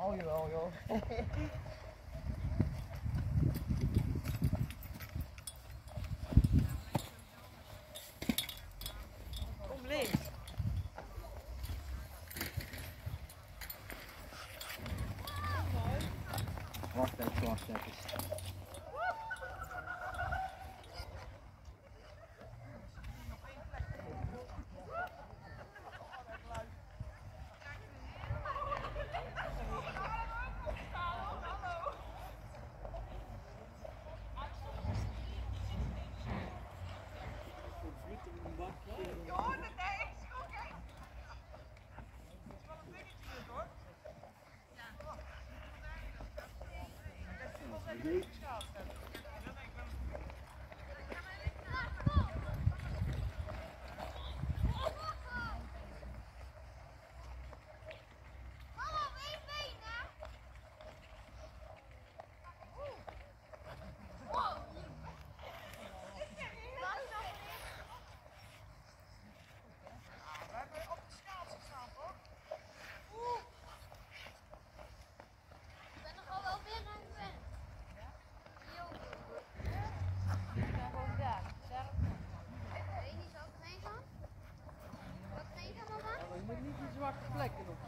Oh jawel joh. Kom links. Wacht even, wacht even. like, you know,